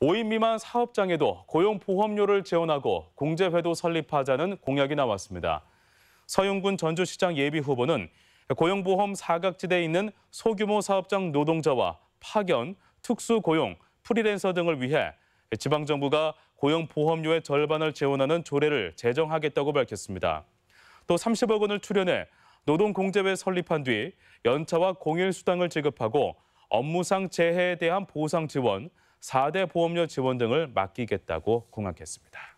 5인 미만 사업장에도 고용보험료를 지원하고 공제회도 설립하자는 공약이 나왔습니다. 서윤군 전주시장 예비후보는 고용보험 사각지대에 있는 소규모 사업장 노동자와 파견, 특수고용, 프리랜서 등을 위해 지방정부가 고용보험료의 절반을 지원하는 조례를 제정하겠다고 밝혔습니다. 또 30억 원을 출연해 노동공제회 설립한 뒤 연차와 공일수당을 지급하고 업무상 재해에 대한 보상 지원, 4대 보험료 지원 등을 맡기겠다고 공약했습니다.